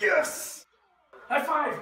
Yes! High five!